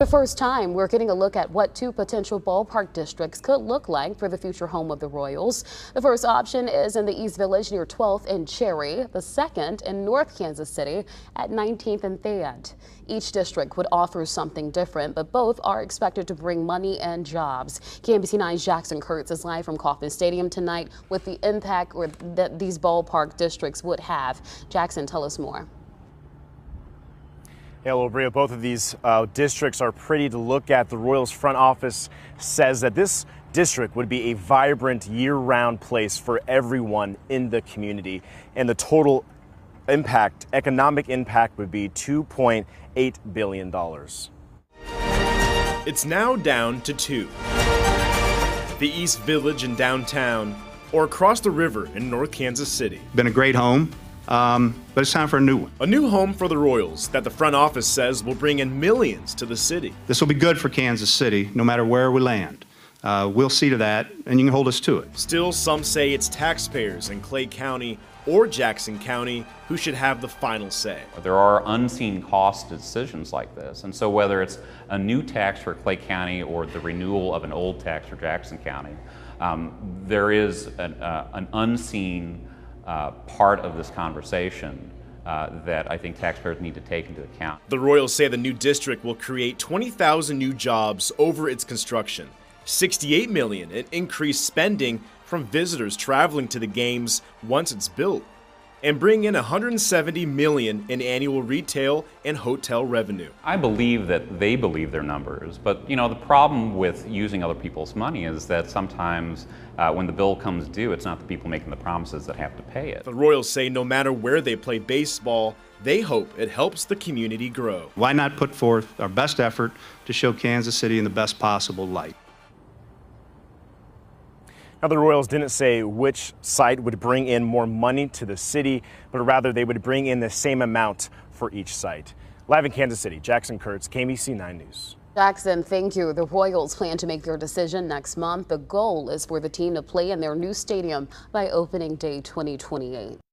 The first time, we're getting a look at what two potential ballpark districts could look like for the future home of the Royals. The first option is in the East Village near 12th and Cherry. The second in North Kansas City at 19th and Fayette. Each district would offer something different, but both are expected to bring money and jobs. KMBC 9's Jackson Kurtz is live from Kauffman Stadium tonight with the impact that these ballpark districts would have. Jackson, tell us more. Yeah, well, Bria, both of these uh, districts are pretty to look at. The Royals front office says that this district would be a vibrant year round place for everyone in the community. And the total impact, economic impact, would be $2.8 billion. It's now down to two the East Village in downtown, or across the river in North Kansas City. Been a great home, um, but it's time for a new one. A new home for the Royals that the front office says will bring in millions to the city. This will be good for Kansas City, no matter where we land. Uh, we'll see to that, and you can hold us to it. Still, some say it's taxpayers in Clay County or Jackson County who should have the final say. There are unseen cost decisions like this, and so whether it's a new tax for Clay County or the renewal of an old tax for Jackson County, um, there is an, uh, an unseen uh, part of this conversation uh, that I think taxpayers need to take into account. The Royals say the new district will create 20,000 new jobs over its construction, 68 million in increased spending from visitors traveling to the games once it's built, and bring in 170 million in annual retail and hotel revenue. I believe that they believe their numbers, but you know the problem with using other people's money is that sometimes uh, when the bill comes due, it's not the people making the promises that have to pay it. The Royals say no matter where they play baseball, they hope it helps the community grow. Why not put forth our best effort to show Kansas City in the best possible light? Now, the Royals didn't say which site would bring in more money to the city, but rather they would bring in the same amount for each site. Live in Kansas City, Jackson Kurtz, KMBC 9 News. Jackson, thank you. The Royals plan to make their decision next month. The goal is for the team to play in their new stadium by opening day 2028.